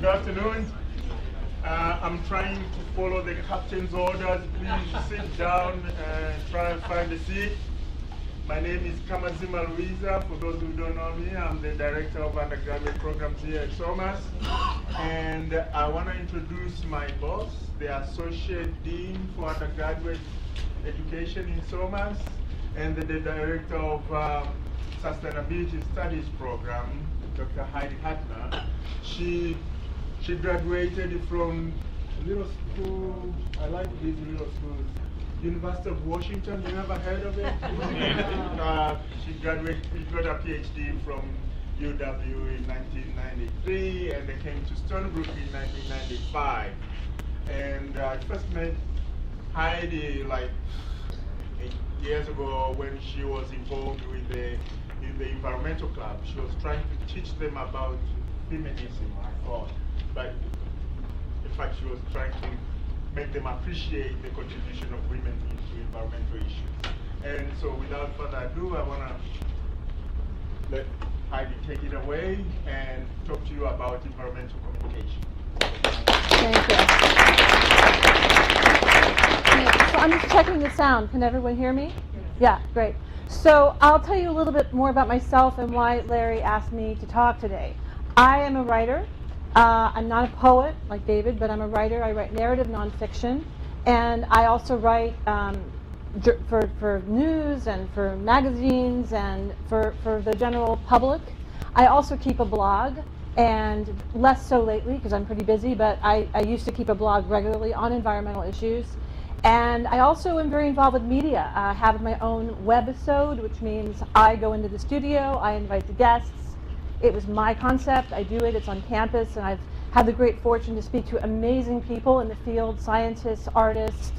good afternoon. Uh, I'm trying to follow the captain's orders. Please sit down and try and find a seat. My name is Kamazima Lwiza. For those who don't know me, I'm the director of undergraduate programs here at SOMAS. And I want to introduce my boss, the Associate Dean for Undergraduate Education in SOMAS, and the, the Director of um, Sustainability Studies Program, Dr. Heidi Hutner. She, she graduated from a little school, I like these little schools, University of Washington, you never heard of it? uh, she graduated, she got a PhD from UW in 1993 and they came to Stony Brook in 1995. And uh, I first met Heidi like eight years ago when she was involved with the, in the environmental club. She was trying to teach them about feminism, I thought. In fact, she was trying to make them appreciate the contribution of women into environmental issues. And so without further ado, I want to let Heidi take it away and talk to you about environmental communication. Thank you. So I'm just checking the sound. Can everyone hear me? Yeah, great. So I'll tell you a little bit more about myself and why Larry asked me to talk today. I am a writer. Uh, I'm not a poet like David, but I'm a writer. I write narrative nonfiction, and I also write um, for, for news and for magazines and for, for the general public. I also keep a blog, and less so lately because I'm pretty busy, but I, I used to keep a blog regularly on environmental issues. And I also am very involved with media. I have my own webisode, which means I go into the studio, I invite the guests. It was my concept, I do it, it's on campus, and I've had the great fortune to speak to amazing people in the field, scientists, artists,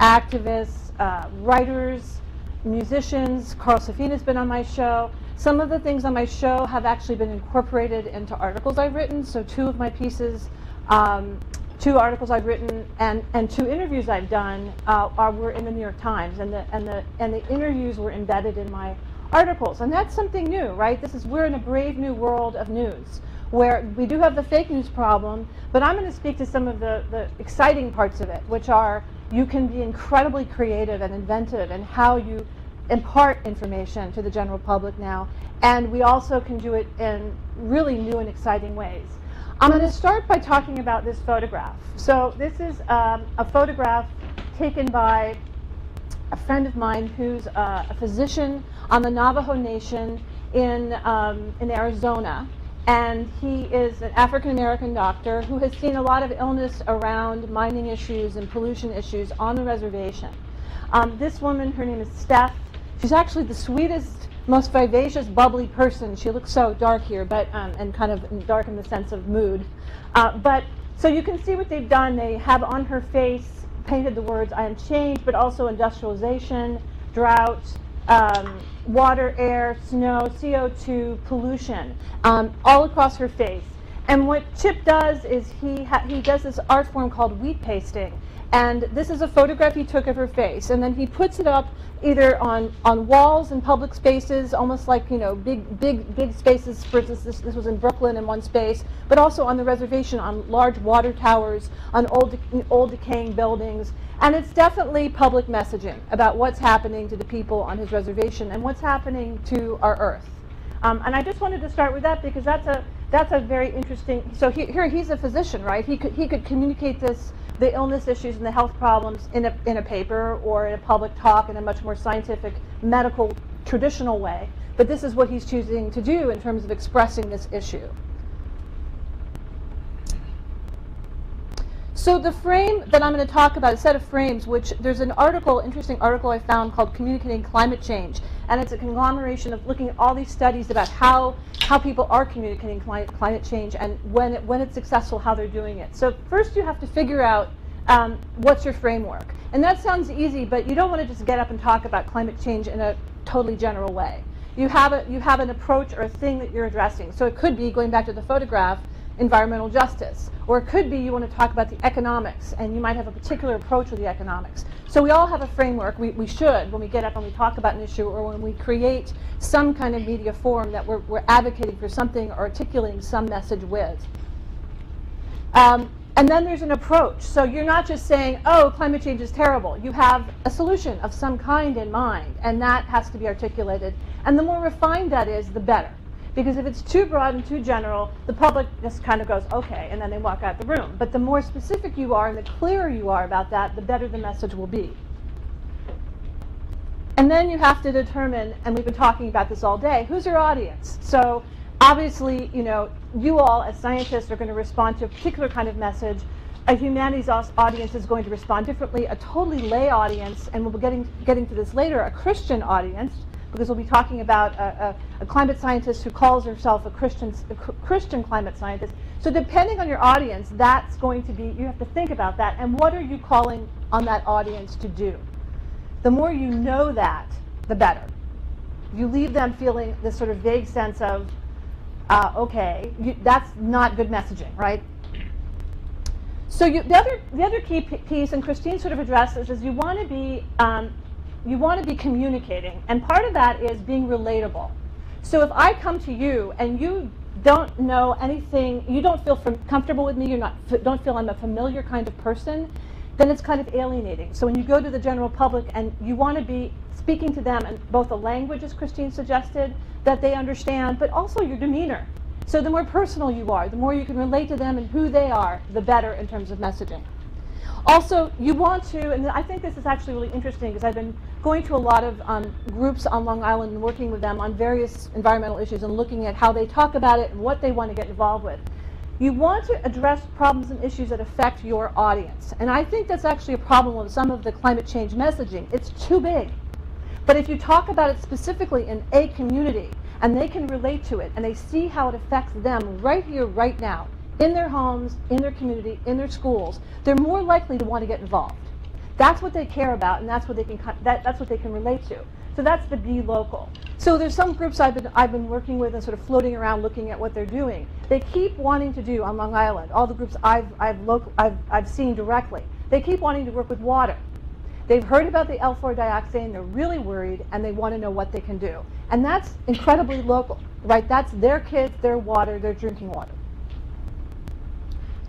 activists, uh, writers, musicians. Carl Safina's been on my show. Some of the things on my show have actually been incorporated into articles I've written. So two of my pieces um, two articles I've written and, and two interviews I've done uh, are, were in the New York Times, and the, and, the, and the interviews were embedded in my articles. And that's something new, right? This is, we're in a brave new world of news where we do have the fake news problem, but I'm going to speak to some of the, the exciting parts of it, which are you can be incredibly creative and inventive in how you impart information to the general public now, and we also can do it in really new and exciting ways. I'm going to start by talking about this photograph. So this is um, a photograph taken by a friend of mine who's uh, a physician on the Navajo Nation in, um, in Arizona. And he is an African American doctor who has seen a lot of illness around mining issues and pollution issues on the reservation. Um, this woman, her name is Steph. She's actually the sweetest most vivacious, bubbly person. She looks so dark here, but um, and kind of dark in the sense of mood. Uh, but so you can see what they've done. They have on her face painted the words "I am changed," but also industrialization, drought, um, water, air, snow, CO2, pollution, um, all across her face. And what Chip does is he he does this art form called wheat pasting. And this is a photograph he took of her face, and then he puts it up either on, on walls in public spaces, almost like, you know, big, big, big spaces. For instance, this, this was in Brooklyn in one space, but also on the reservation on large water towers, on old, old decaying buildings. And it's definitely public messaging about what's happening to the people on his reservation and what's happening to our earth. Um, and I just wanted to start with that because that's a, that's a very interesting, so he, here he's a physician, right? He could, he could communicate this the illness issues and the health problems in a, in a paper or in a public talk in a much more scientific, medical, traditional way. But this is what he's choosing to do in terms of expressing this issue. So the frame that I'm going to talk about, a set of frames, which there's an article, interesting article I found called Communicating Climate Change. And it's a conglomeration of looking at all these studies about how, how people are communicating climate, climate change and when, it, when it's successful, how they're doing it. So first you have to figure out um, what's your framework. And that sounds easy, but you don't want to just get up and talk about climate change in a totally general way. You have, a, you have an approach or a thing that you're addressing. So it could be, going back to the photograph, environmental justice. Or it could be you want to talk about the economics, and you might have a particular approach with the economics. So we all have a framework. We, we should when we get up and we talk about an issue or when we create some kind of media form that we're, we're advocating for something or articulating some message with. Um, and then there's an approach. So you're not just saying, oh, climate change is terrible. You have a solution of some kind in mind, and that has to be articulated. And the more refined that is, the better. Because if it's too broad and too general, the public just kind of goes, okay, and then they walk out the room. But the more specific you are and the clearer you are about that, the better the message will be. And then you have to determine, and we've been talking about this all day, who's your audience? So obviously, you know, you all as scientists are going to respond to a particular kind of message. A humanities audience is going to respond differently. A totally lay audience, and we'll be getting, getting to this later, a Christian audience, because we'll be talking about a, a, a climate scientist who calls herself a Christian, a Christian climate scientist. So depending on your audience, that's going to be, you have to think about that, and what are you calling on that audience to do? The more you know that, the better. You leave them feeling this sort of vague sense of, uh, okay, you, that's not good messaging, right? So you, the other the other key piece, and Christine sort of addresses, is you want to be um, you want to be communicating, and part of that is being relatable. So if I come to you and you don't know anything, you don't feel comfortable with me, you don't feel I'm a familiar kind of person, then it's kind of alienating. So when you go to the general public and you want to be speaking to them in both the language, as Christine suggested, that they understand, but also your demeanor. So the more personal you are, the more you can relate to them and who they are, the better in terms of messaging. Also, you want to, and I think this is actually really interesting because I've been going to a lot of um, groups on Long Island and working with them on various environmental issues and looking at how they talk about it and what they want to get involved with. You want to address problems and issues that affect your audience. And I think that's actually a problem with some of the climate change messaging. It's too big. But if you talk about it specifically in a community, and they can relate to it, and they see how it affects them right here, right now, in their homes, in their community, in their schools, they're more likely to want to get involved. That's what they care about, and that's what they can that, that's what they can relate to. So that's the be local. So there's some groups I've been, I've been working with and sort of floating around looking at what they're doing. They keep wanting to do on Long Island, all the groups I've, I've, local, I've, I've seen directly, they keep wanting to work with water. They've heard about the 1,4 dioxane, they're really worried, and they want to know what they can do. And that's incredibly local, right? That's their kids, their water, their drinking water.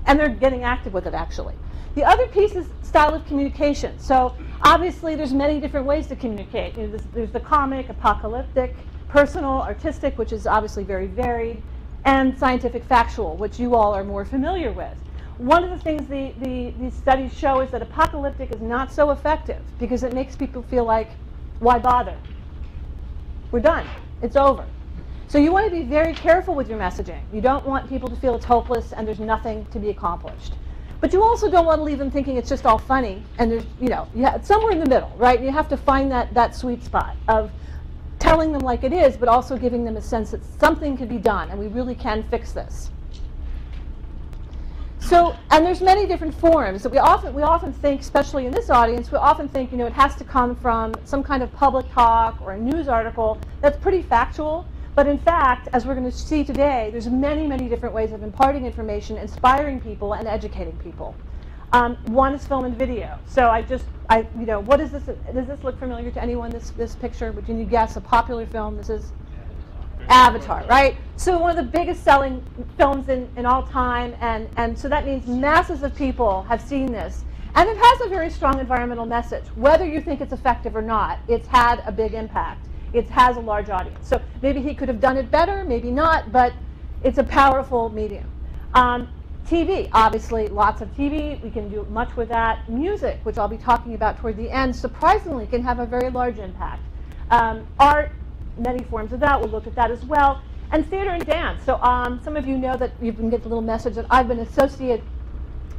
And they're getting active with it, actually. The other piece is style of communication. So obviously there's many different ways to communicate. You know, there's, there's the comic, apocalyptic, personal, artistic, which is obviously very varied, and scientific factual, which you all are more familiar with. One of the things the, the, these studies show is that apocalyptic is not so effective because it makes people feel like, why bother? We're done. It's over. So you want to be very careful with your messaging. You don't want people to feel it's hopeless and there's nothing to be accomplished. But you also don't want to leave them thinking it's just all funny and there's, you know, you have, somewhere in the middle, right? You have to find that, that sweet spot of telling them like it is, but also giving them a sense that something can be done and we really can fix this. So, and there's many different forms that we often, we often think, especially in this audience, we often think, you know, it has to come from some kind of public talk or a news article that's pretty factual but in fact, as we're going to see today, there's many, many different ways of imparting information, inspiring people, and educating people. Um, one is film and video. So I just, I, you know, what is this? Does this look familiar to anyone? This this picture? Can you guess a popular film? This is Avatar, right? So one of the biggest selling films in, in all time, and, and so that means masses of people have seen this. And it has a very strong environmental message. Whether you think it's effective or not, it's had a big impact it has a large audience. So maybe he could have done it better, maybe not, but it's a powerful medium. Um, TV, obviously, lots of TV. We can do much with that. Music, which I'll be talking about toward the end, surprisingly can have a very large impact. Um, art, many forms of that. We'll look at that as well. And theater and dance. So um, some of you know that you can get the little message that I've been associate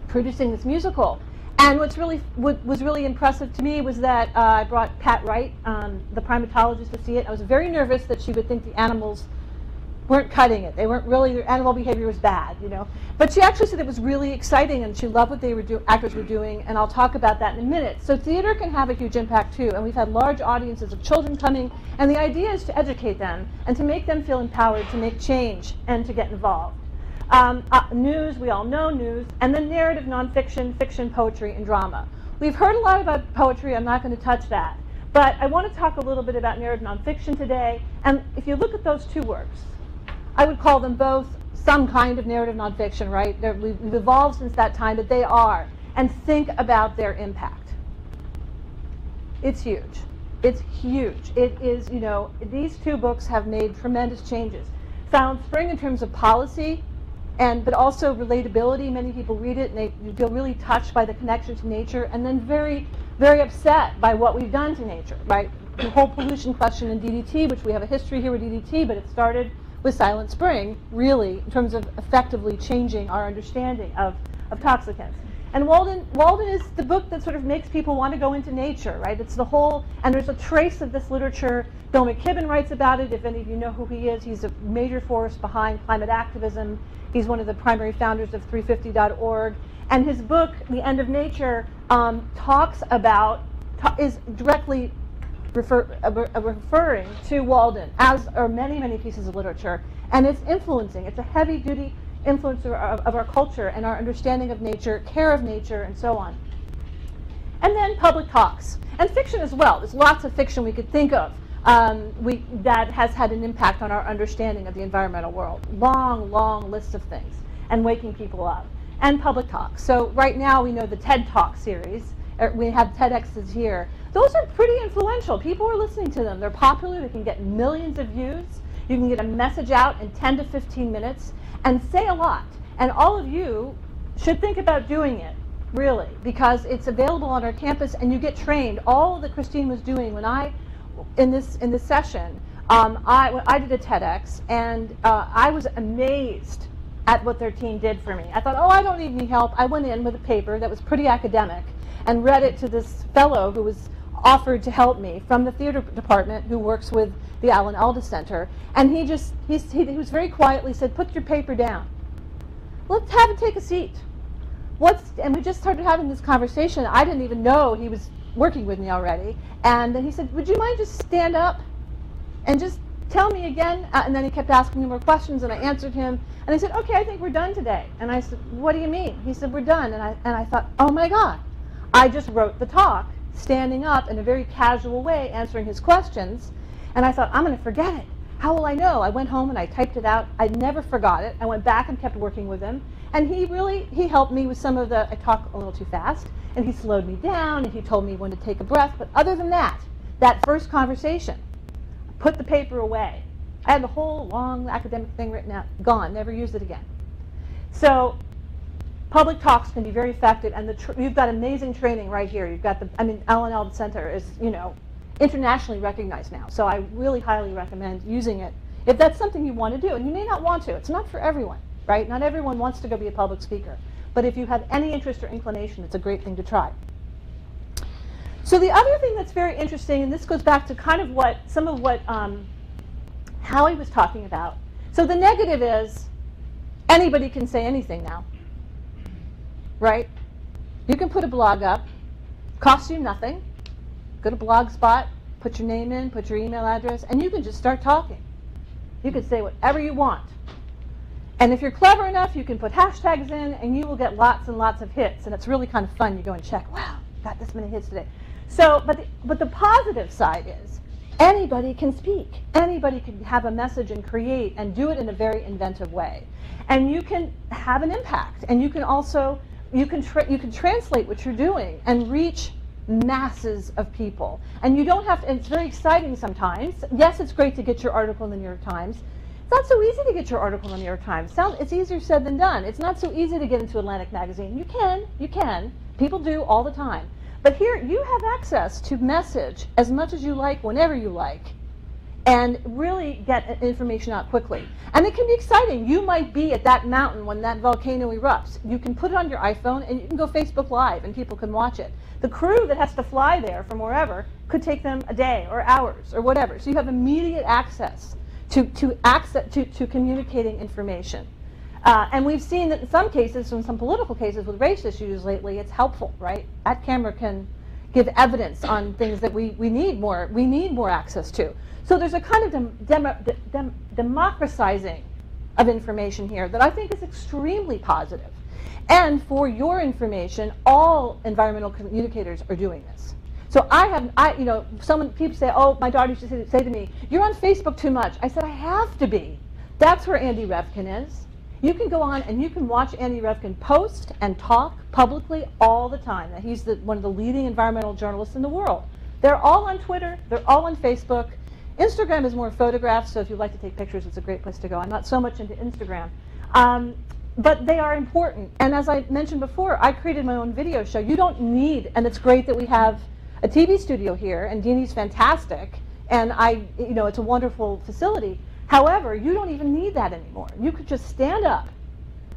producing this musical. And what's really what was really impressive to me was that uh, I brought Pat Wright, um, the primatologist, to see it. I was very nervous that she would think the animals weren't cutting it. They weren't really their animal behavior was bad, you know. But she actually said it was really exciting, and she loved what they were do actors were doing. And I'll talk about that in a minute. So theater can have a huge impact too, and we've had large audiences of children coming. And the idea is to educate them and to make them feel empowered to make change and to get involved. Um, uh, news, we all know news, and then narrative nonfiction, fiction, poetry, and drama. We've heard a lot about poetry, I'm not going to touch that. But I want to talk a little bit about narrative nonfiction today, and if you look at those two works, I would call them both some kind of narrative nonfiction, right? They're, we've, we've evolved since that time, but they are. And think about their impact. It's huge. It's huge. It is, you know, these two books have made tremendous changes. Silent Spring in terms of policy, and but also relatability. Many people read it and they feel really touched by the connection to nature, and then very, very upset by what we've done to nature, right? The whole pollution question in DDT, which we have a history here with DDT, but it started with Silent Spring, really, in terms of effectively changing our understanding of, of toxicants. And Walden, Walden is the book that sort of makes people want to go into nature, right? It's the whole, and there's a trace of this literature. Bill McKibben writes about it. If any of you know who he is, he's a major force behind climate activism. He's one of the primary founders of 350.org. And his book, The End of Nature, um, talks about, is directly refer, uh, uh, referring to Walden, as are many, many pieces of literature. And it's influencing. It's a heavy duty influence of, of our culture and our understanding of nature, care of nature, and so on. And then public talks, and fiction as well. There's lots of fiction we could think of um, we, that has had an impact on our understanding of the environmental world. Long, long list of things, and waking people up. And public talks. So right now we know the TED Talk series. Er, we have TEDx's here. Those are pretty influential. People are listening to them. They're popular. They can get millions of views. You can get a message out in 10 to 15 minutes and say a lot. And all of you should think about doing it, really, because it's available on our campus and you get trained. All that Christine was doing when I, in this, in this session, um, I, I did a TEDx and uh, I was amazed at what their team did for me. I thought, oh, I don't need any help. I went in with a paper that was pretty academic and read it to this fellow who was offered to help me from the theater department who works with the Alan Alda Center. And he just, he, he was very quietly said, put your paper down. Let's have him take a seat. What's, and we just started having this conversation. I didn't even know he was working with me already. And then he said, would you mind just stand up and just tell me again? Uh, and then he kept asking me more questions and I answered him. And I said, okay, I think we're done today. And I said, what do you mean? He said, we're done. And I, and I thought, oh my God, I just wrote the talk standing up in a very casual way, answering his questions. And I thought, I'm going to forget it. How will I know? I went home and I typed it out. I never forgot it. I went back and kept working with him. And he really, he helped me with some of the, I talk a little too fast, and he slowed me down, and he told me when to take a breath. But other than that, that first conversation, put the paper away. I had the whole long academic thing written out, gone, never used it again. So public talks can be very effective, and you've got amazing training right here. You've got the, I mean, Alan Alda Center is, you know, internationally recognized now. So I really highly recommend using it if that's something you want to do. And you may not want to. It's not for everyone, right? Not everyone wants to go be a public speaker. But if you have any interest or inclination, it's a great thing to try. So the other thing that's very interesting, and this goes back to kind of what some of what um, Howie was talking about. So the negative is anybody can say anything now right? You can put a blog up, costs you nothing. Go to Blogspot, put your name in, put your email address, and you can just start talking. You can say whatever you want. And if you're clever enough, you can put hashtags in, and you will get lots and lots of hits. And it's really kind of fun. You go and check, wow, got this many hits today. So, but the, but the positive side is anybody can speak. Anybody can have a message and create and do it in a very inventive way. And you can have an impact. And you can also you can you can translate what you're doing and reach masses of people. And you don't have to, it's very exciting sometimes. Yes, it's great to get your article in the New York Times. It's not so easy to get your article in the New York Times. It's easier said than done. It's not so easy to get into Atlantic Magazine. You can, you can. People do all the time. But here, you have access to message as much as you like, whenever you like and really get information out quickly. And it can be exciting. You might be at that mountain when that volcano erupts. You can put it on your iPhone and you can go Facebook Live and people can watch it. The crew that has to fly there from wherever could take them a day or hours or whatever. So you have immediate access to, to, access, to, to communicating information. Uh, and we've seen that in some cases, in some political cases with race issues lately, it's helpful, right? That camera can give evidence on things that we, we need more we need more access to. So there's a kind of dem, dem, dem, democratizing of information here that I think is extremely positive. And for your information, all environmental communicators are doing this. So I have, I, you know, someone, people say, oh, my daughter used to say to me, you're on Facebook too much. I said, I have to be. That's where Andy Revkin is. You can go on and you can watch Andy Revkin post and talk publicly all the time. He's the, one of the leading environmental journalists in the world. They're all on Twitter, they're all on Facebook. Instagram is more photographs, so if you like to take pictures, it's a great place to go. I'm not so much into Instagram. Um, but they are important. And as I mentioned before, I created my own video show. You don't need, and it's great that we have a TV studio here, and Deanie's fantastic, and I, you know, it's a wonderful facility. However, you don't even need that anymore. You could just stand up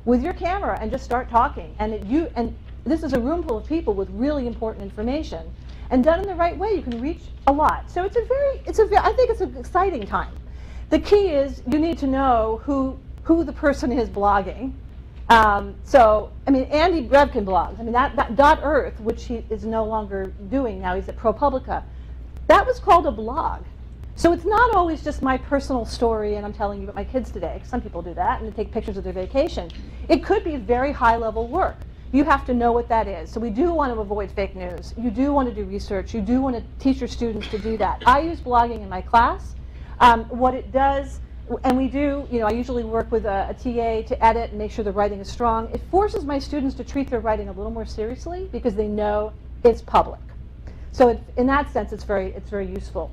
with your camera and just start talking. And it, you, and this is a room full of people with really important information. And done in the right way, you can reach a lot. So it's a very, it's a, I think it's an exciting time. The key is you need to know who, who the person is blogging um, so, I mean, Andy Revkin blogs. I mean, that, that Dot Earth, which he is no longer doing now, he's at ProPublica, that was called a blog. So it's not always just my personal story and I'm telling you about my kids today. Some people do that and they take pictures of their vacation. It could be very high level work. You have to know what that is. So we do want to avoid fake news. You do want to do research. You do want to teach your students to do that. I use blogging in my class. Um, what it does and we do, you know, I usually work with a, a, TA to edit and make sure the writing is strong. It forces my students to treat their writing a little more seriously because they know it's public. So it, in that sense, it's very, it's very useful.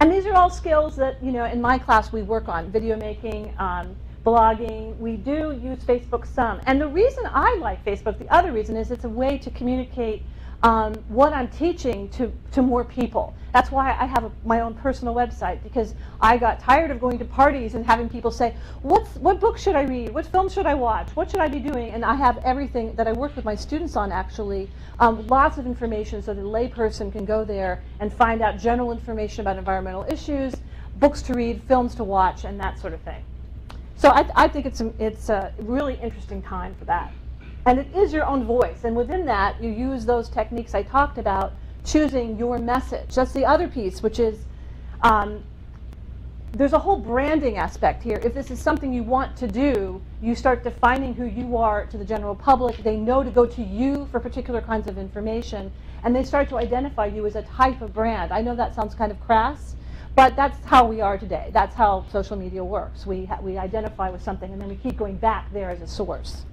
And these are all skills that, you know, in my class we work on, video making, um, blogging. We do use Facebook some. And the reason I like Facebook, the other reason is it's a way to communicate um, what I'm teaching to, to more people. That's why I have a, my own personal website because I got tired of going to parties and having people say, What's, what book should I read? What film should I watch? What should I be doing? And I have everything that I work with my students on actually, um, lots of information so the layperson can go there and find out general information about environmental issues, books to read, films to watch, and that sort of thing. So I, I think it's a, it's a really interesting time for that. And it is your own voice. And within that, you use those techniques I talked about, choosing your message. That's the other piece, which is um, there's a whole branding aspect here. If this is something you want to do, you start defining who you are to the general public. They know to go to you for particular kinds of information, and they start to identify you as a type of brand. I know that sounds kind of crass, but that's how we are today. That's how social media works. We, we identify with something, and then we keep going back there as a source.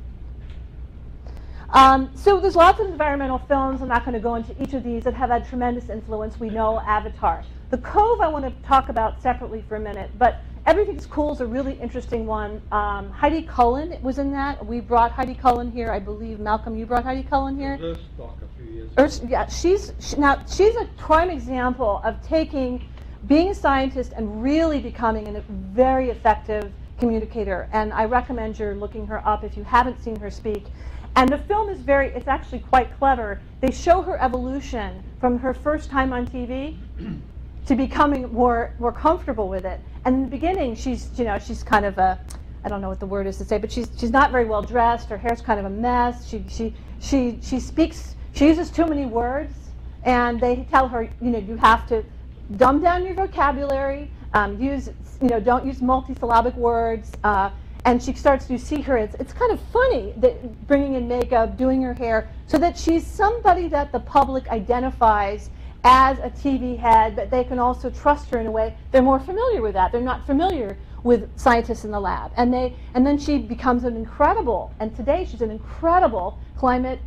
Um, so there's lots of environmental films, I'm not going to go into each of these, that have had tremendous influence. We know Avatar. The Cove I want to talk about separately for a minute, but Everything's Cool is a really interesting one. Um, Heidi Cullen was in that. We brought Heidi Cullen here. I believe, Malcolm, you brought Heidi Cullen here? Earthstock a few years Earth, yeah, she's, she, now, she's a prime example of taking, being a scientist and really becoming a very effective communicator. And I recommend you're looking her up if you haven't seen her speak. And the film is very, it's actually quite clever. They show her evolution from her first time on TV to becoming more, more comfortable with it. And in the beginning, she's, you know, she's kind of a, I don't know what the word is to say, but she's, she's not very well dressed. Her hair's kind of a mess. She, she, she, she speaks, she uses too many words. And they tell her, you know, you have to dumb down your vocabulary, um, use, you know, don't use multisyllabic words. Uh, and she starts to see her. It's, it's kind of funny that bringing in makeup, doing her hair, so that she's somebody that the public identifies as a TV head, but they can also trust her in a way. They're more familiar with that. They're not familiar with scientists in the lab. And, they, and then she becomes an incredible, and today she's an incredible climate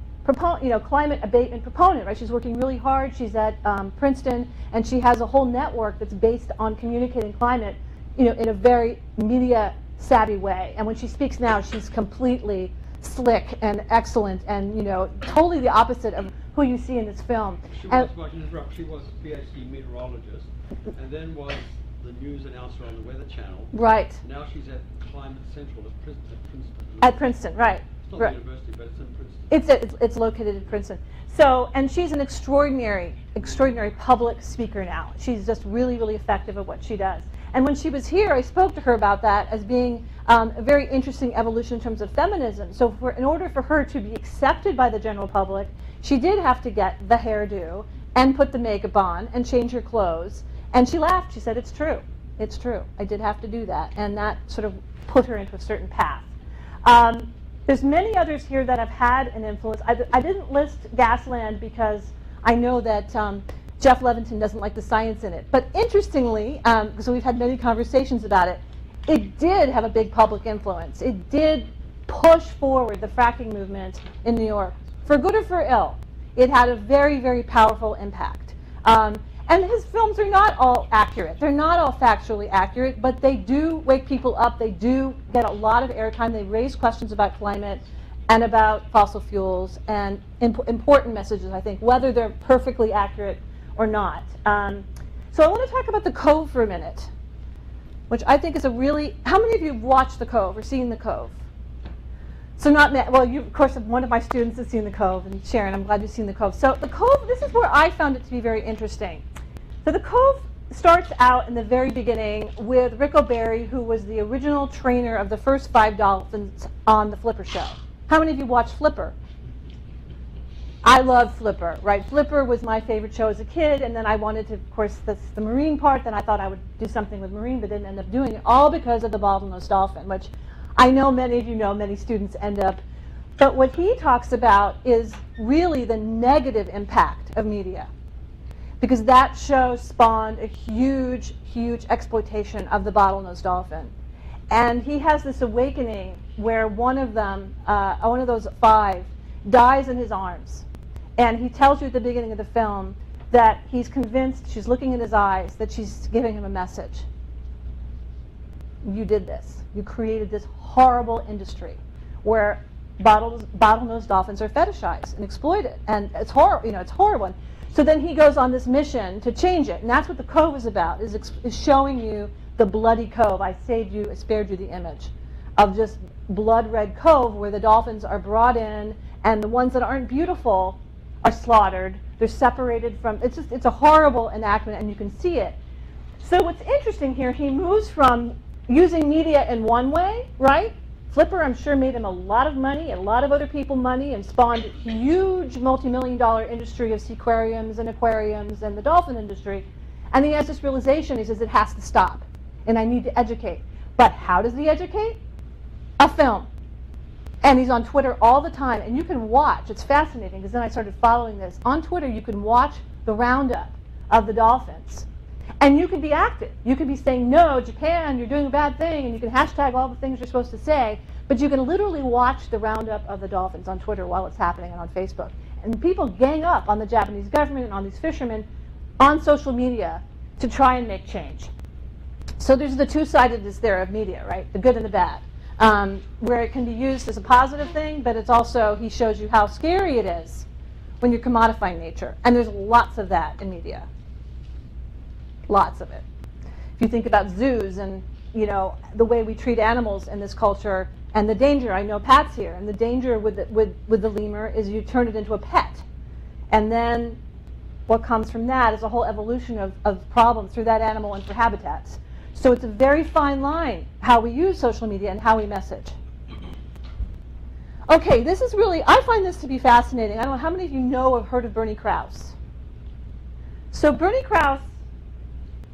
you know, climate abatement proponent, right? She's working really hard. She's at um, Princeton, and she has a whole network that's based on communicating climate, you know, in a very media savvy way. And when she speaks now, she's completely slick and excellent and, you know, totally the opposite of who you see in this film. She and was, she was a PhD meteorologist and then was the news announcer on the Weather Channel. Right. Now she's at Climate Central at Princeton. At Princeton, right. It's right. university, but it's in Princeton. It's, a, it's, it's located in Princeton. So, and she's an extraordinary, extraordinary public speaker now. She's just really, really effective at what she does. And when she was here, I spoke to her about that as being um, a very interesting evolution in terms of feminism. So for, in order for her to be accepted by the general public, she did have to get the hairdo and put the makeup on and change her clothes. And she laughed. She said, it's true. It's true. I did have to do that. And that sort of put her into a certain path. Um, there's many others here that have had an influence. I, I didn't list Gasland because I know that um, Jeff Levinton doesn't like the science in it. But interestingly, um, so we've had many conversations about it, it did have a big public influence. It did push forward the fracking movement in New York, for good or for ill. It had a very, very powerful impact. Um, and his films are not all accurate. They're not all factually accurate, but they do wake people up. They do get a lot of airtime. They raise questions about climate and about fossil fuels and imp important messages, I think, whether they're perfectly accurate or not. Um, so I want to talk about The Cove for a minute, which I think is a really, how many of you have watched The Cove or seen The Cove? So not, well, you, of course, one of my students has seen The Cove, and Sharon, I'm glad you've seen The Cove. So The Cove, this is where I found it to be very interesting. So The Cove starts out in the very beginning with Rick O'Barry, who was the original trainer of the first five dolphins on the Flipper show. How many of you watched Flipper? I love Flipper, right? Flipper was my favorite show as a kid, and then I wanted to, of course, that's the marine part, then I thought I would do something with marine, but didn't end up doing it, all because of the bottlenose dolphin, which I know many of you know, many students end up. But what he talks about is really the negative impact of media because that show spawned a huge, huge exploitation of the bottlenose dolphin. And he has this awakening where one of them, uh, one of those five, dies in his arms. And he tells you at the beginning of the film that he's convinced, she's looking in his eyes, that she's giving him a message. You did this. You created this horrible industry where bottles, bottlenose dolphins are fetishized and exploited. And it's horrible, you know, it's horrible. So then he goes on this mission to change it, and that's what the cove is about, is, is showing you the bloody cove. I saved you, I spared you the image of just blood red cove where the dolphins are brought in and the ones that aren't beautiful are slaughtered. They're separated from, it's just, it's a horrible enactment and you can see it. So what's interesting here, he moves from using media in one way, right? Flipper, I'm sure, made him a lot of money, a lot of other people money, and spawned a huge multi-million dollar industry of seaquariums and aquariums and the dolphin industry. And he has this realization, he says, it has to stop, and I need to educate. But how does he educate? A film. And he's on Twitter all the time, and you can watch. It's fascinating, because then I started following this. On Twitter, you can watch the roundup of the dolphins. And you can be active. You can be saying, no, Japan, you're doing a bad thing, and you can hashtag all the things you're supposed to say, but you can literally watch the roundup of the dolphins on Twitter while it's happening and on Facebook. And people gang up on the Japanese government and on these fishermen on social media to try and make change. So there's the two-sidedness there of media, right? The good and the bad. Um, where it can be used as a positive thing, but it's also, he shows you how scary it is when you're commodifying nature. And there's lots of that in media. Lots of it. If you think about zoos and you know the way we treat animals in this culture and the danger, I know Pat's here, and the danger with the, with, with the lemur is you turn it into a pet. And then what comes from that is a whole evolution of, of problems through that animal and for habitats. So it's a very fine line how we use social media and how we message. Okay, this is really, I find this to be fascinating. I don't know how many of you know or heard of Bernie Krause. So Bernie Krause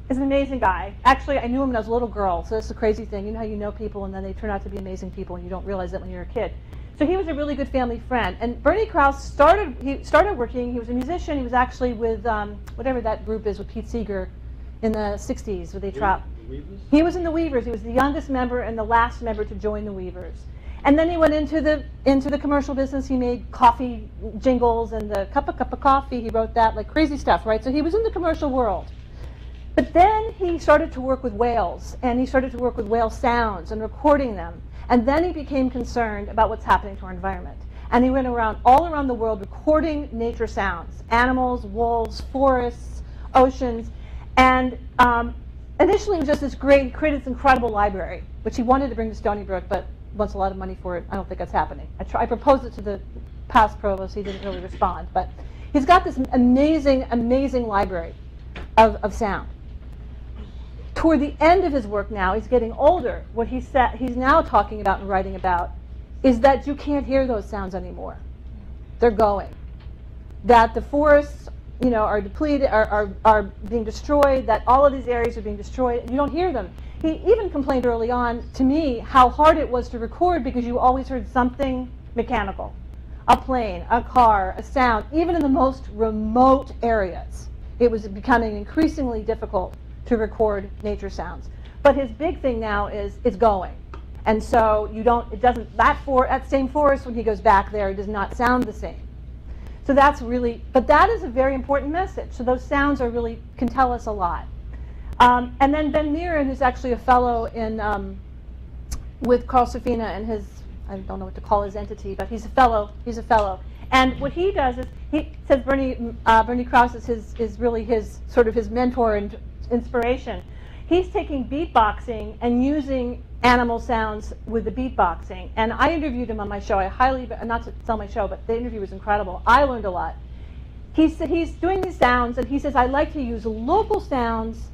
is an amazing guy. Actually, I knew him when I was a little girl, so that's the crazy thing. You know how you know people and then they turn out to be amazing people and you don't realize it when you're a kid. So he was a really good family friend. And Bernie Krause started, he started working, he was a musician, he was actually with um, whatever that group is with Pete Seeger in the 60s where they trapped. He was in the Weavers. He was the youngest member and the last member to join the Weavers. And then he went into the into the commercial business. He made coffee jingles and the cup of cup of coffee. He wrote that like crazy stuff, right? So he was in the commercial world. But then he started to work with whales, and he started to work with whale sounds and recording them. And then he became concerned about what's happening to our environment. And he went around all around the world recording nature sounds, animals, wolves, forests, oceans. And um, initially it was just this great, he created this incredible library, which he wanted to bring to Stony Brook, but wants a lot of money for it. I don't think that's happening. I, try, I proposed it to the past provost, he didn't really respond. But he's got this amazing, amazing library of, of sound toward the end of his work now, he's getting older, what he said, he's now talking about and writing about is that you can't hear those sounds anymore. They're going. That the forests, you know, are depleted, are, are, are being destroyed, that all of these areas are being destroyed, and you don't hear them. He even complained early on to me how hard it was to record because you always heard something mechanical. A plane, a car, a sound, even in the most remote areas. It was becoming increasingly difficult to record nature sounds. But his big thing now is it's going. And so you don't, it doesn't, that, for, that same forest, when he goes back there, does not sound the same. So that's really, but that is a very important message. So those sounds are really, can tell us a lot. Um, and then Ben Mirin, who's actually a fellow in, um, with Carl Safina and his, I don't know what to call his entity, but he's a fellow, he's a fellow. And what he does is, he says Bernie, uh, Bernie Krause is, his, is really his, sort of his mentor and inspiration. He's taking beatboxing and using animal sounds with the beatboxing. And I interviewed him on my show. I highly, not to sell my show, but the interview was incredible. I learned a lot. He said he's doing these sounds, and he says I like to use local sounds.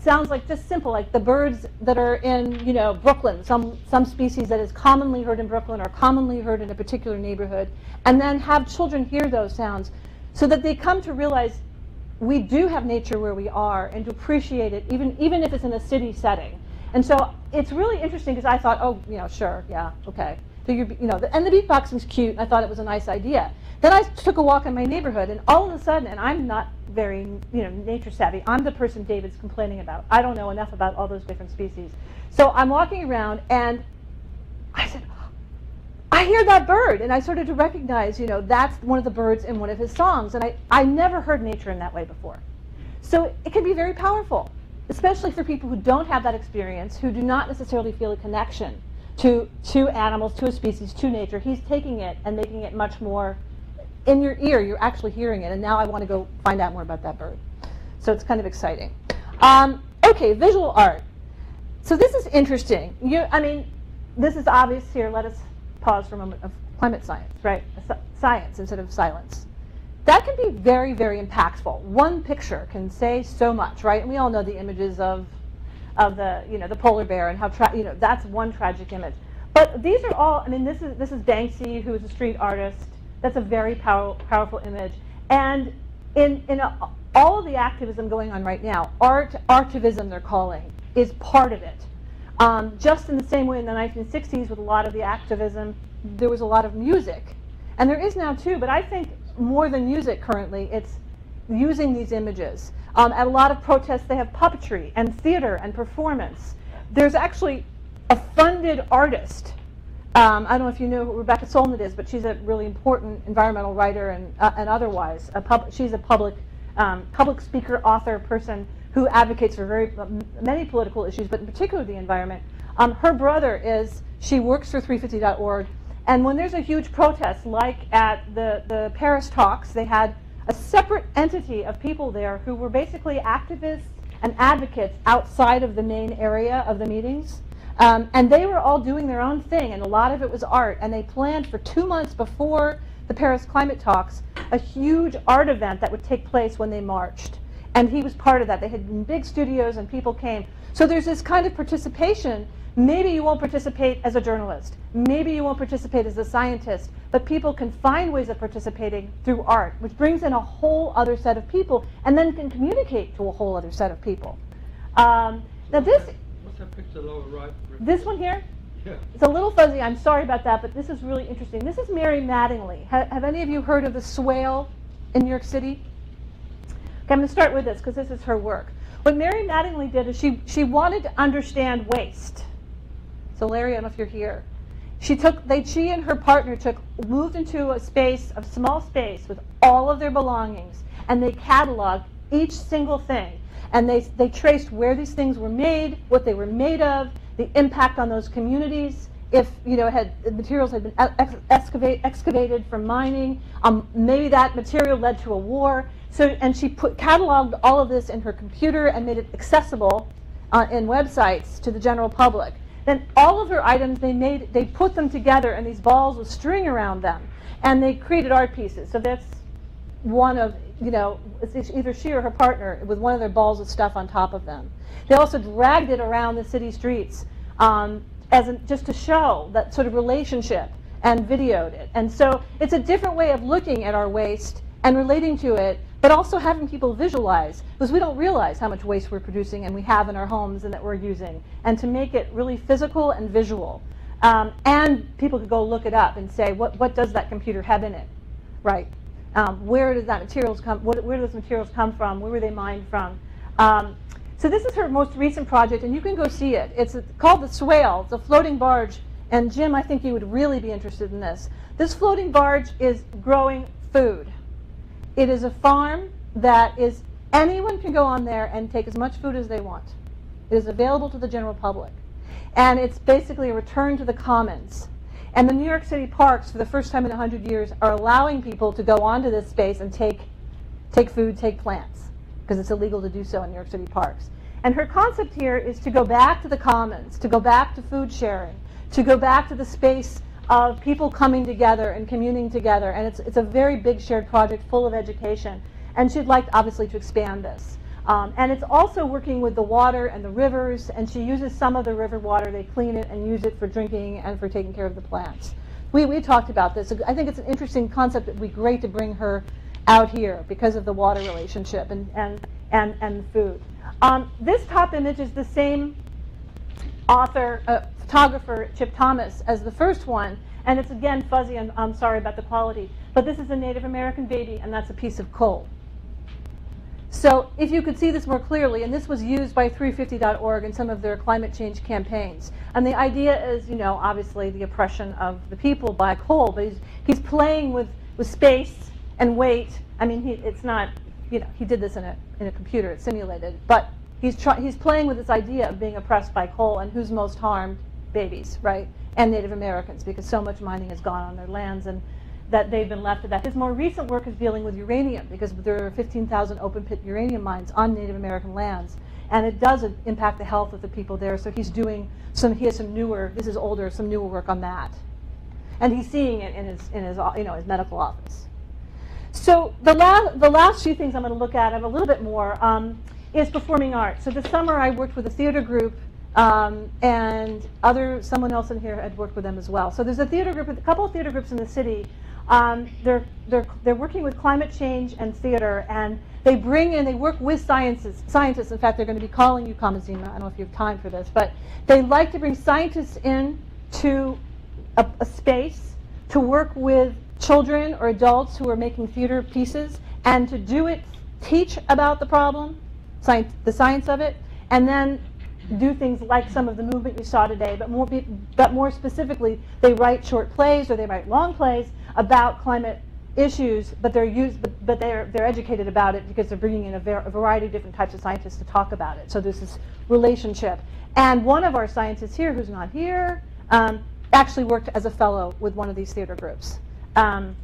Sounds like just simple, like the birds that are in, you know, Brooklyn, some some species that is commonly heard in Brooklyn or commonly heard in a particular neighborhood, and then have children hear those sounds, so that they come to realize we do have nature where we are, and to appreciate it, even even if it's in a city setting. And so it's really interesting because I thought, oh, you know, sure, yeah, okay. So you you know, the, and the beatboxing's cute. I thought it was a nice idea. Then I took a walk in my neighborhood, and all of a sudden, and I'm not very, you know, nature savvy. I'm the person David's complaining about. I don't know enough about all those different species. So I'm walking around, and I said, I hear that bird, and I started to recognize, you know, that's one of the birds in one of his songs, and I, I never heard nature in that way before. So it can be very powerful especially for people who don't have that experience, who do not necessarily feel a connection to, to animals, to a species, to nature. He's taking it and making it much more in your ear. You're actually hearing it. And now I want to go find out more about that bird. So it's kind of exciting. Um, okay, visual art. So this is interesting. You, I mean, this is obvious here. Let us pause for a moment of climate science, right? Science instead of silence that can be very, very impactful. One picture can say so much, right? And we all know the images of, of the, you know, the polar bear and how, tra- you know, that's one tragic image. But these are all, I mean, this is, this is Banksy, who is a street artist. That's a very pow- powerful image. And in, in a, all of the activism going on right now, art, artivism they're calling, is part of it. Um, just in the same way in the 1960s with a lot of the activism, there was a lot of music. And there is now too, but I think more than music currently, it's using these images. Um, at a lot of protests, they have puppetry and theater and performance. There's actually a funded artist. Um, I don't know if you know who Rebecca Solnit is, but she's a really important environmental writer and, uh, and otherwise. A she's a public, um, public speaker, author, person who advocates for very many political issues, but in particular the environment. Um, her brother is, she works for 350.org and when there's a huge protest, like at the, the Paris talks, they had a separate entity of people there who were basically activists and advocates outside of the main area of the meetings. Um, and they were all doing their own thing, and a lot of it was art. And they planned for two months before the Paris climate talks a huge art event that would take place when they marched. And he was part of that. They had big studios, and people came. So there's this kind of participation Maybe you won't participate as a journalist. Maybe you won't participate as a scientist. But people can find ways of participating through art, which brings in a whole other set of people and then can communicate to a whole other set of people. Um, now this... What's that picture lower right? This one here? Yeah. It's a little fuzzy. I'm sorry about that, but this is really interesting. This is Mary Mattingly. Ha have any of you heard of the swale in New York City? Okay, I'm going to start with this because this is her work. What Mary Mattingly did is she, she wanted to understand waste. So Larry, I don't know if you're here. She took, they, she and her partner took, moved into a space, a small space with all of their belongings, and they cataloged each single thing. And they, they traced where these things were made, what they were made of, the impact on those communities, if you know had materials had been ex excavate, excavated from mining, um, maybe that material led to a war. So, and she put cataloged all of this in her computer and made it accessible uh, in websites to the general public. Then all of her items, they made, they put them together in these balls with string around them, and they created art pieces. So that's one of, you know, it's either she or her partner with one of their balls of stuff on top of them. They also dragged it around the city streets um, as just to show that sort of relationship and videoed it. And so it's a different way of looking at our waste and relating to it but also having people visualize, because we don't realize how much waste we're producing and we have in our homes and that we're using, and to make it really physical and visual. Um, and people could go look it up and say, what, what does that computer have in it, right? Um, where does that materials come, what, where do those materials come from, where were they mined from? Um, So this is her most recent project, and you can go see it. It's called the Swale. It's a floating barge, and Jim, I think you would really be interested in this. This floating barge is growing food. It is a farm that is anyone can go on there and take as much food as they want. It is available to the general public. And it's basically a return to the commons. And the New York City parks, for the first time in 100 years, are allowing people to go onto this space and take, take food, take plants, because it's illegal to do so in New York City parks. And her concept here is to go back to the commons, to go back to food sharing, to go back to the space of people coming together and communing together. And it's, it's a very big shared project full of education. And she'd like, obviously, to expand this. Um, and it's also working with the water and the rivers, and she uses some of the river water. They clean it and use it for drinking and for taking care of the plants. We, we talked about this. I think it's an interesting concept. It would be great to bring her out here because of the water relationship and, and, and, and food. Um, this top image is the same author, uh, photographer, Chip Thomas, as the first one. And it's again fuzzy, and I'm sorry about the quality. But this is a Native American baby, and that's a piece of coal. So if you could see this more clearly, and this was used by 350.org in some of their climate change campaigns. And the idea is, you know, obviously the oppression of the people by coal, but he's, he's playing with, with space and weight. I mean, he, it's not, you know, he did this in a, in a computer, it's simulated. But he's, he's playing with this idea of being oppressed by coal and who's most harmed? Babies, right? And Native Americans, because so much mining has gone on their lands. and that they've been left to that. His more recent work is dealing with uranium because there are 15,000 open pit uranium mines on Native American lands. And it does impact the health of the people there. So he's doing some, he has some newer, this is older, some newer work on that. And he's seeing it in his, in his, you know, his medical office. So the, la the last few things I'm going to look at, a little bit more, um, is performing arts. So this summer I worked with a theater group um, and other someone else in here had worked with them as well. So there's a theater group, a couple of theater groups in the city um, they're, they're, they're working with climate change and theater, and they bring in, they work with scientists. scientists. In fact, they're going to be calling you Kamazima. I don't know if you have time for this, but they like to bring scientists in to a, a space to work with children or adults who are making theater pieces and to do it, teach about the problem, science, the science of it, and then do things like some of the movement you saw today, but more, but more specifically, they write short plays or they write long plays about climate issues, but they're used, but, but they're they're educated about it because they're bringing in a, ver- a, variety of different types of scientists to talk about it. So there's this relationship. And one of our scientists here, who's not here, um, actually worked as a fellow with one of these theater groups. Um,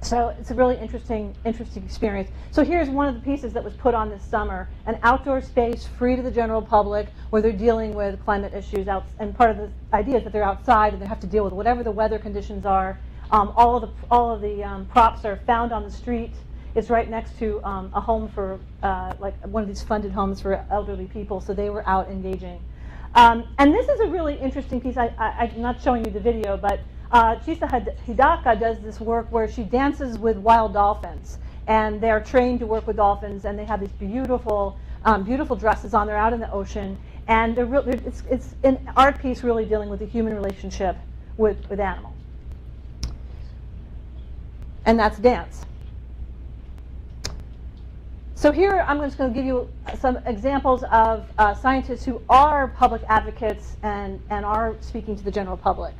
so it's a really interesting, interesting experience. So here's one of the pieces that was put on this summer, an outdoor space free to the general public where they're dealing with climate issues. Out, and part of the idea is that they're outside and they have to deal with whatever the weather conditions are. Um, all of the, all of the um, props are found on the street. It's right next to um, a home for, uh, like one of these funded homes for elderly people, so they were out engaging. Um, and this is a really interesting piece. I, I, I'm not showing you the video, but uh, Chisa Hidaka does this work where she dances with wild dolphins, and they're trained to work with dolphins, and they have these beautiful, um, beautiful dresses on. They're out in the ocean, and they're real, it's, it's an art piece really dealing with the human relationship with, with animals. And that's dance. So here I'm just going to give you some examples of uh, scientists who are public advocates and, and are speaking to the general public.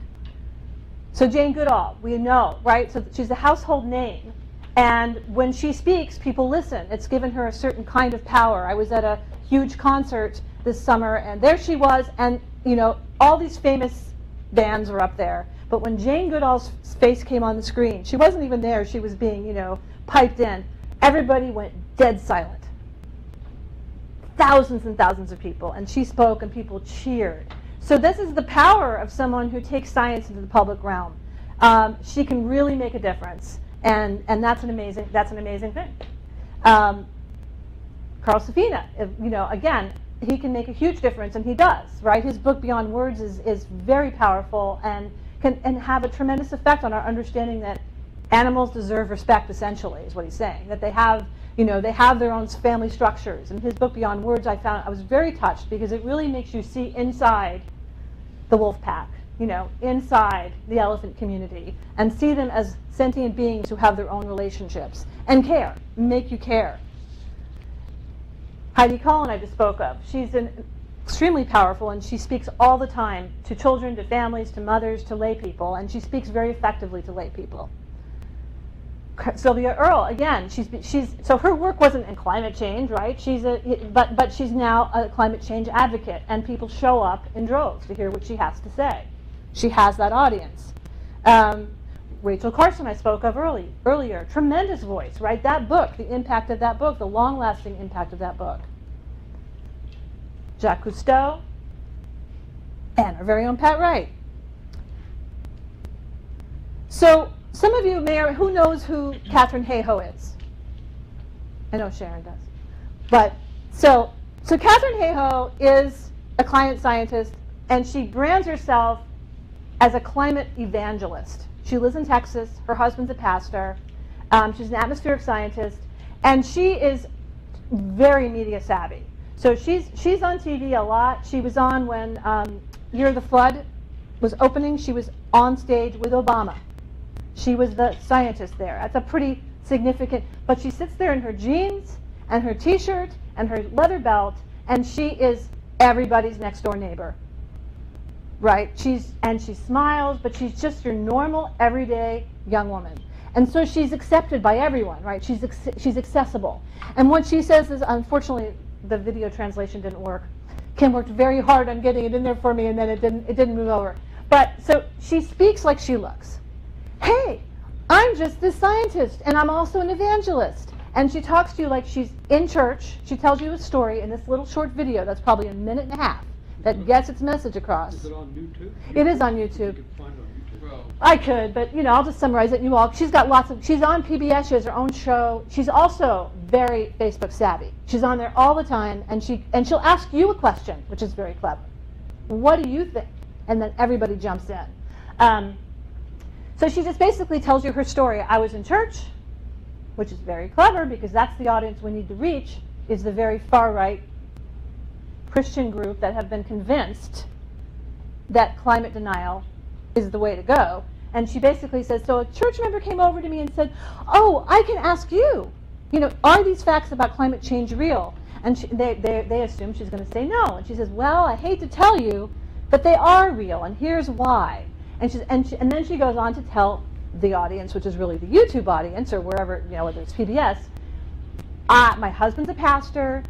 So Jane Goodall, we know, right? So she's a household name. And when she speaks, people listen. It's given her a certain kind of power. I was at a huge concert this summer, and there she was, and you know, all these famous bands were up there. But when Jane Goodall's face came on the screen, she wasn't even there. She was being, you know, piped in. Everybody went dead silent. Thousands and thousands of people, and she spoke, and people cheered. So this is the power of someone who takes science into the public realm. Um, she can really make a difference, and, and that's an amazing that's an amazing thing. Um, Carl Safina, you know, again, he can make a huge difference, and he does, right? His book Beyond Words is, is very powerful and can and have a tremendous effect on our understanding that animals deserve respect. Essentially, is what he's saying. That they have, you know, they have their own family structures. And his book Beyond Words, I found I was very touched because it really makes you see inside the wolf pack, you know, inside the elephant community and see them as sentient beings who have their own relationships and care, make you care. Heidi Cohen I just spoke of. She's an extremely powerful and she speaks all the time to children, to families, to mothers, to lay people, and she speaks very effectively to lay people. Sylvia Earle, again, she's she's so her work wasn't in climate change, right? She's a but but she's now a climate change advocate, and people show up in droves to hear what she has to say. She has that audience. Um, Rachel Carson, I spoke of early, earlier, tremendous voice, right? That book, the impact of that book, the long-lasting impact of that book. Jacques Cousteau, and our very own Pat Wright. So some of you may or who knows who Katharine Hayhoe is? I know Sharon does. But so so Katharine Hayhoe is a climate scientist and she brands herself as a climate evangelist. She lives in Texas. Her husband's a pastor. Um, she's an atmospheric scientist, and she is very media savvy. So she's she's on TV a lot. She was on when um, Year of the Flood was opening. She was on stage with Obama. She was the scientist there. That's a pretty significant. But she sits there in her jeans and her T-shirt and her leather belt, and she is everybody's next door neighbor. Right? She's and she smiles, but she's just your normal, everyday young woman. And so she's accepted by everyone, right? She's she's accessible. And what she says is, unfortunately, the video translation didn't work. Kim worked very hard on getting it in there for me, and then it didn't, it didn't move over. But so she speaks like she looks. Hey, I'm just this scientist, and I'm also an evangelist. And she talks to you like she's in church. She tells you a story in this little short video that's probably a minute and a half that gets its message across. Is it on YouTube? It is on YouTube. can on YouTube. I could, but you know, I'll just summarize it. You all, she's got lots of. She's on PBS. She has her own show. She's also very Facebook savvy. She's on there all the time, and she and she'll ask you a question, which is very clever. What do you think? And then everybody jumps in. Um, so she just basically tells you her story. I was in church, which is very clever because that's the audience we need to reach. Is the very far right Christian group that have been convinced that climate denial is the way to go. And she basically says, so a church member came over to me and said, oh, I can ask you, you know, are these facts about climate change real? And she, they, they, they assume she's going to say no. And she says, well, I hate to tell you, but they are real, and here's why. And, she's, and, she, and then she goes on to tell the audience, which is really the YouTube audience, or wherever, you know, whether it's PBS, uh, my husband's a pastor,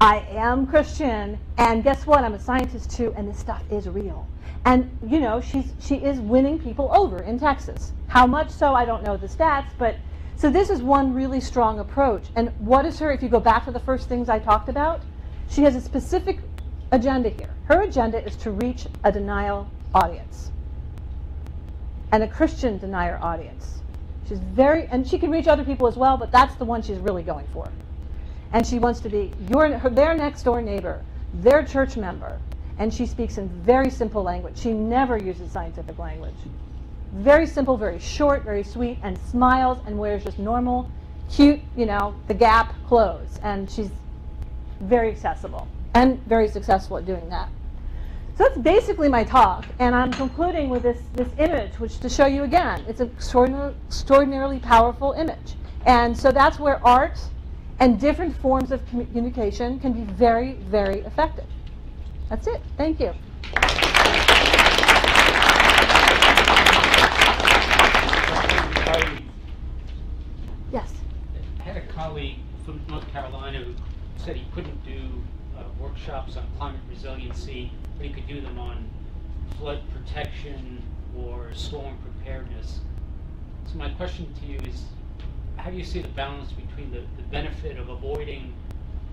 I am Christian, and guess what? I'm a scientist too, and this stuff is real. And you know, she's she is winning people over in Texas. How much so, I don't know the stats, but so this is one really strong approach. And what is her? If you go back to the first things I talked about, she has a specific agenda here. Her agenda is to reach a denial audience and a Christian denier audience. She's very, and she can reach other people as well, but that's the one she's really going for. And she wants to be your, her, their next door neighbor, their church member, and she speaks in very simple language. She never uses scientific language. Very simple, very short, very sweet, and smiles and wears just normal, cute, you know, the Gap clothes. And she's very accessible and very successful at doing that. So that's basically my talk, and I'm concluding with this, this image, which to show you again, it's an extraordinarily, extraordinarily powerful image. And so that's where art and different forms of communication can be very, very effective. That's it. Thank you. Yes. I had a colleague from North Carolina who said he couldn't do workshops on climate resiliency, We could do them on flood protection or storm preparedness. So my question to you is, how do you see the balance between the, the benefit of avoiding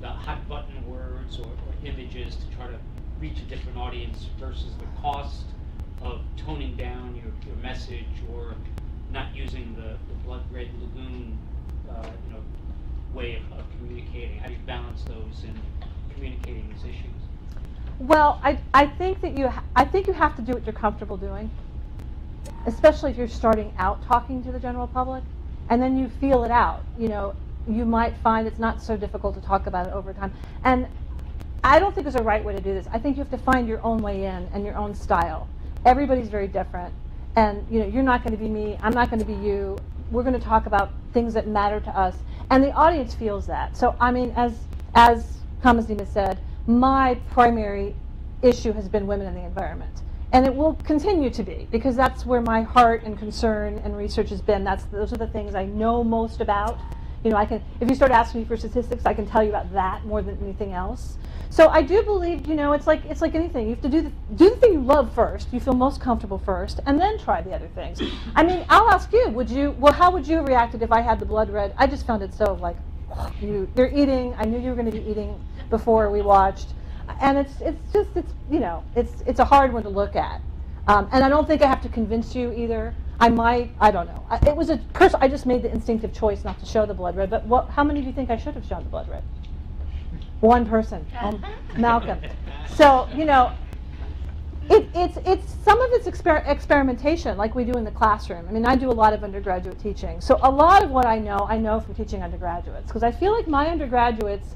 the hot button words or, or images to try to reach a different audience versus the cost of toning down your, your message or not using the, the blood red lagoon uh, you know, way of, of communicating? How do you balance those in communicating these issues? Well, I, I think that you I think you have to do what you're comfortable doing, especially if you're starting out talking to the general public, and then you feel it out. You know, you might find it's not so difficult to talk about it over time. And I don't think there's a right way to do this. I think you have to find your own way in and your own style. Everybody's very different, and you know, you're not going to be me. I'm not going to be you. We're going to talk about things that matter to us, and the audience feels that. So, I mean, as as Kamazima said, my primary issue has been women in the environment. And it will continue to be, because that's where my heart and concern and research has been. That's, those are the things I know most about. You know, I can, if you start asking me for statistics, I can tell you about that more than anything else. So I do believe, you know, it's like it's like anything. You have to do the do the thing you love first, you feel most comfortable first, and then try the other things. I mean, I'll ask you, would you? Well, how would you have reacted if I had the blood red? I just found it so like, you you're eating. I knew you were going to be eating before we watched, and it's it's just it's you know it's it's a hard one to look at, um, and I don't think I have to convince you either. I might, I don't know. I, it was a person. I just made the instinctive choice not to show the blood red. But what? How many do you think I should have shown the blood red? One person, um, Malcolm. So you know, it, it's it's some of it's exper experimentation, like we do in the classroom. I mean, I do a lot of undergraduate teaching, so a lot of what I know, I know from teaching undergraduates, because I feel like my undergraduates,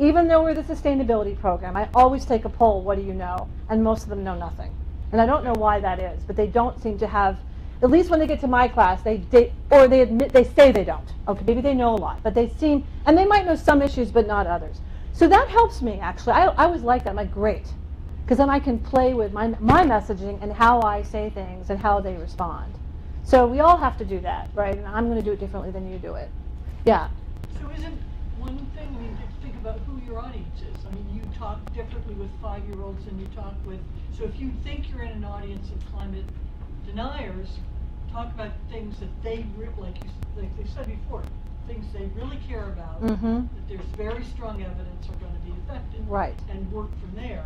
even though we're the sustainability program, I always take a poll. What do you know? And most of them know nothing, and I don't know why that is, but they don't seem to have. At least when they get to my class, they, they or they admit they say they don't. Okay, maybe they know a lot, but they seem and they might know some issues, but not others. So that helps me, actually. I, I always like that. I'm like, great. Because then I can play with my, my messaging and how I say things and how they respond. So we all have to do that, right? And I'm going to do it differently than you do it. Yeah. So isn't one thing, I mean, to think about who your audience is. I mean, you talk differently with five-year-olds than you talk with, so if you think you're in an audience of climate deniers, talk about things that they, re- like you, like they said before, things they really care about, Mhm. that there's very strong evidence are gonna be effective. Right. And work from there.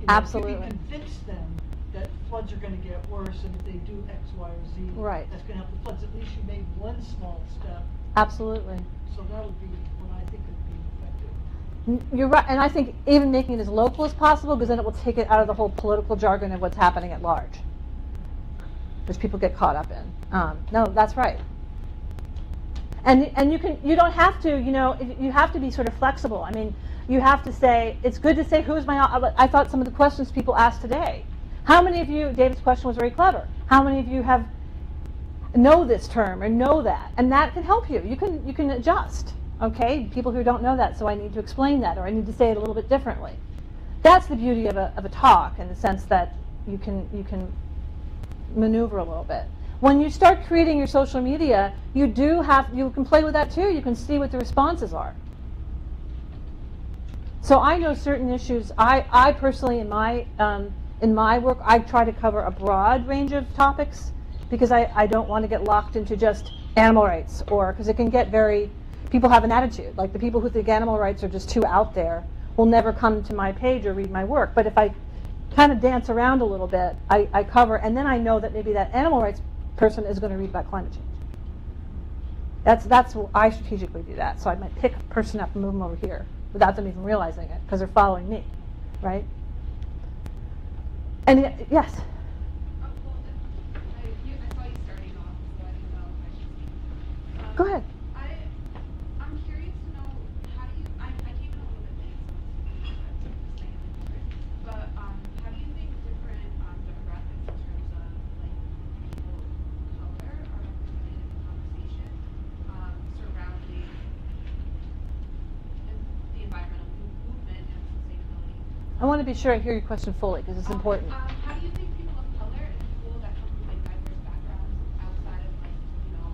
You know, Absolutely. If you convince them that floods are gonna get worse, and if they do X, Y, or Z. Right. That's gonna help the floods, at least you made one small step, Absolutely. so that would be what I think would be effective. N- You're right, and I think even making it as local as possible, because then it will take it out of the whole political jargon of what's happening at large, which people get caught up in. Um, no, that's right. And and you can you don't have to you know you have to be sort of flexible. I mean, you have to say it's good to say who's my. I thought some of the questions people asked today. How many of you? David's question was very clever. How many of you have know this term or know that and that can help you you can you can adjust okay? People who don't know that so i need to explain that or i need to say it a little bit differently. That's the beauty of a, of a talk in the sense that you can you can maneuver a little bit. When you start creating your social media you do have you can play with that too. You can see what the responses are. So I know certain issues. I, I personally, in my um, in my work, I try to cover a broad range of topics because I, I don't want to get locked into just animal rights or because it can get very people have an attitude like the people who think animal rights are just too out there will never come to my page or read my work. But if I kind of dance around a little bit, I, I cover and then I know that maybe that animal rights person is going to read about climate change. That's that's I strategically do that. So I might pick a person up and move them over here without them even realizing it because they're following me, right? And yes, Go well, I, you, I saw you starting off, so I didn't know if I should speak. Um, Go ahead. I, I'm curious to know, how do you, I, I came in a little bit late, so I'm saying it, but, um, how do you think different, um, demographics in terms of, like, people of color are represented in the conversation, um, surrounding en- the environmental mov- movement and sustainability? I want to be sure I hear your question fully because it's important. Um, how do you think people of color and people that come from like diverse backgrounds outside of like, you know,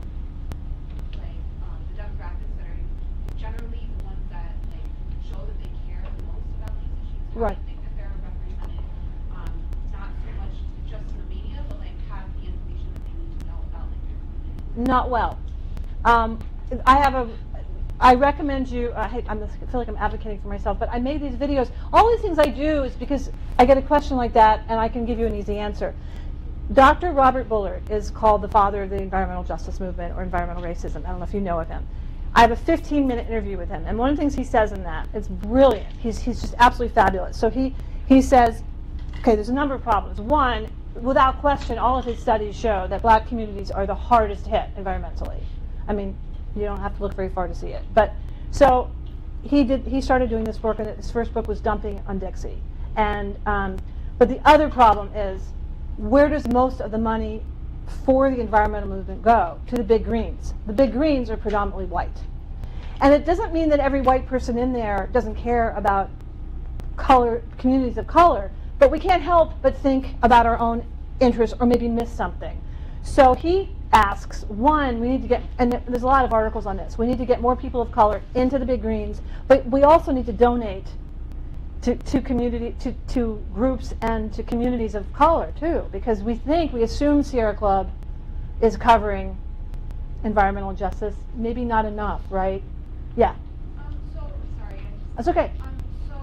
like, um, the demographics that are generally the ones that like show that they care the most about these issues? How Right. do you think that they're represented, um, not so much just in the media, but like have the information that they need to know about like their community? Not well. Um, I have a. I recommend you. I, I'm, I feel like I'm advocating for myself, but I made these videos. All these things I do is because I get a question like that, and I can give you an easy answer. Dr. Robert Bullard is called the father of the environmental justice movement or environmental racism. I don't know if you know of him. I have a 15 minute interview with him, and one of the things he says in that, it's brilliant. He's, he's just absolutely fabulous. So he, he says, okay, there's a number of problems. One, without question, all of his studies show that black communities are the hardest hit environmentally. I mean, you don't have to look very far to see it. But so he did. He started doing this work, and his first book was Dumping on Dixie. And um, but the other problem is, where does most of the money for the environmental movement go? To the big greens. The big greens are predominantly white. And it doesn't mean that every white person in there doesn't care about color, communities of color, but we can't help but think about our own interests or maybe miss something. So he asks, one, we need to get, and there's a lot of articles on this, we need to get more people of color into the big greens, but we also need to donate to, to community, to, to groups and to communities of color too, because we think, we assume Sierra Club is covering environmental justice, maybe not enough, right? Yeah, Um, so, sorry, I just. that's okay. Um, so,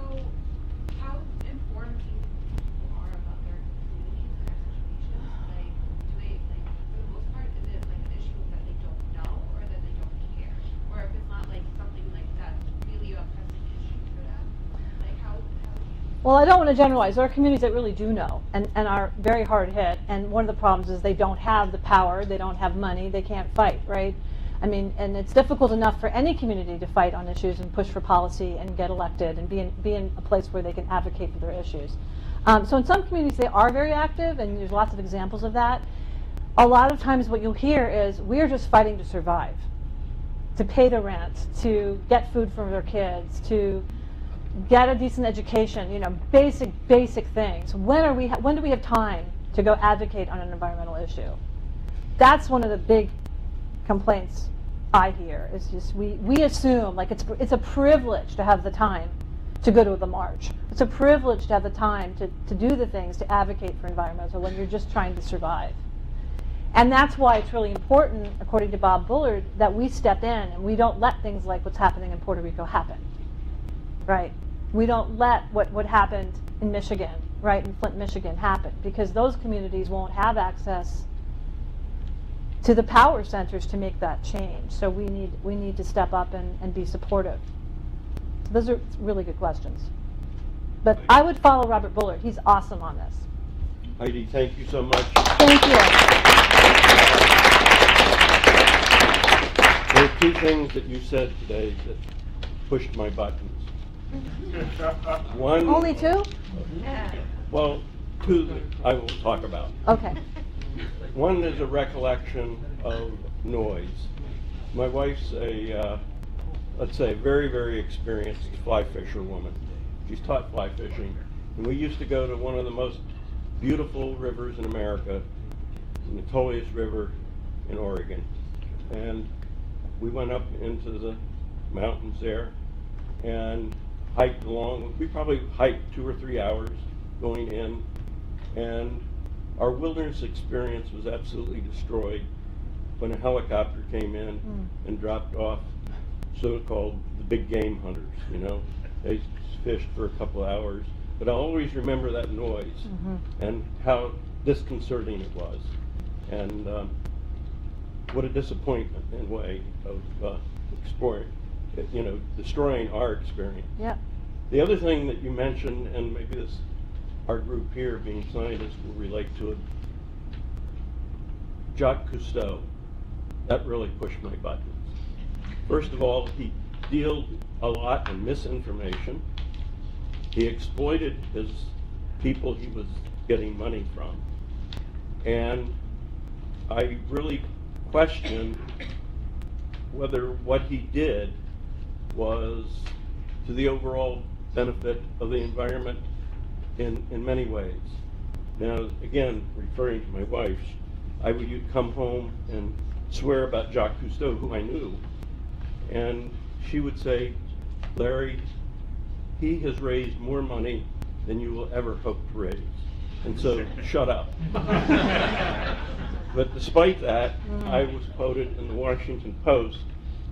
how informed do you think people are about their communities and their situations? Like, do they, like, for the most part, is it like an issue that they don't know or that they don't care? Or if it's not like something like that's really a pressing issue for them, like how, how do you? Well, I don't want to generalize. There are communities that really do know and, and are very hard hit. And one of the problems is they don't have the power, they don't have money, they can't fight, right? I mean, and it's difficult enough for any community to fight on issues and push for policy and get elected and be in, be in a place where they can advocate for their issues. Um, so in some communities, they are very active, and there's lots of examples of that. A lot of times, what you'll hear is we're just fighting to survive, to pay the rent, to get food for their kids, to get a decent education, you know, basic, basic things. When are we, when do we have time to go advocate on an environmental issue? That's one of the big complaints I hear, is just, we, we assume, like, it's, it's a privilege to have the time to go to the march. It's a privilege to have the time to, to do the things, to advocate for environmental when you're just trying to survive. And that's why it's really important, according to Bob Bullard, that we step in and we don't let things like what's happening in Puerto Rico happen right? We don't let what, what happened in Michigan, right, in Flint, Michigan, happen because those communities won't have access to the power centers to make that change. So we need, we need to step up and, and be supportive. So those are really good questions. But I would follow Robert Bullard. He's awesome on this. Heidi, thank you so much. Thank you. There are two things that you said today that pushed my buttons. One. Only two? Well, two that I will talk about. Okay. One is a recollection of noise. My wife's a, uh, let's say, very, very experienced fly fisher woman. She's taught fly fishing. And we used to go to one of the most beautiful rivers in America, the Metolius River in Oregon. And we went up into the mountains there and hiked along. We probably hiked two or three hours going in. And our wilderness experience was absolutely destroyed when a helicopter came in Mm. and dropped off so-called the big game hunters, you know. They fished for a couple hours, but I'll always remember that noise Mhm. and how disconcerting it was. And um, what a disappointment in a way of uh, exploring, you know, destroying our experience. Yeah. The other thing that you mentioned, and maybe this, our group here being scientists will relate to it, Jacques Cousteau, that really pushed my buttons. First of all, he dealt a lot in misinformation. He exploited his people he was getting money from. And I really question whether what he did was to the overall benefit of the environment in, in many ways. Now, again, referring to my wife, I would come home and swear about Jacques Cousteau, who I knew, and she would say, Larry, he has raised more money than you will ever hope to raise. And so, shut up. But despite that, I was quoted in the Washington Post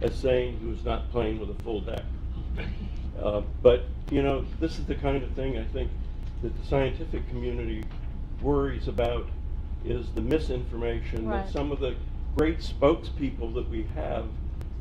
as saying he was not playing with a full deck. Uh, but, you know, this is the kind of thing I think that the scientific community worries about is the misinformation Right. that some of the great spokespeople that we have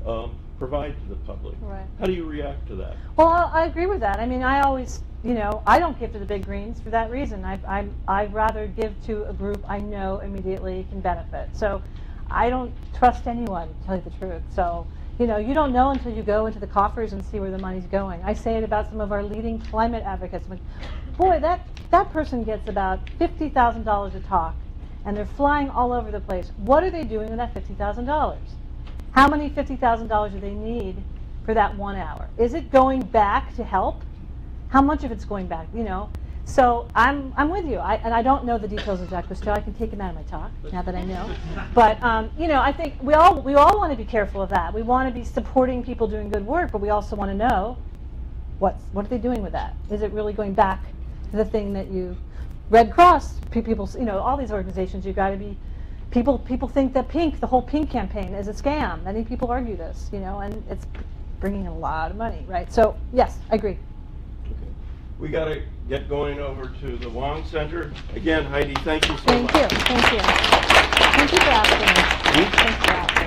um, provide to the public. Right. How do you react to that? Well, I I agree with that. I mean, I always, you know, I don't give to the big greens for that reason. I, I'm, I'd rather give to a group I know immediately can benefit. So I don't trust anyone, to tell you the truth. So, you know, you don't know until you go into the coffers and see where the money's going. I say it about some of our leading climate advocates. Like, boy, that, that person gets about $50,000 a talk, and they're flying all over the place. What are they doing with that $50,000? How many $50,000 do they need for that one hour? Is it going back to help? How much of it's going back, you know? So I'm, I'm with you, I, and I don't know the details of Jacques Cousteau. I can take him out of my talk now that I know. But um, you know, I think we all we all want to be careful of that. We want to be supporting people doing good work, but we also want to know what's what are they doing with that? Is it really going back to the thing that you Red Cross people, you know, all these organizations. You've got to be people. People think that pink, the whole pink campaign, is a scam. Many people argue this, you know, and it's bringing in a lot of money, right? So yes, I agree. We got to get going over to the Wang Center. Again, Heidi, thank you so Thank much. you. Thank you. Thank you for asking. Hmm? us. Thanks for asking.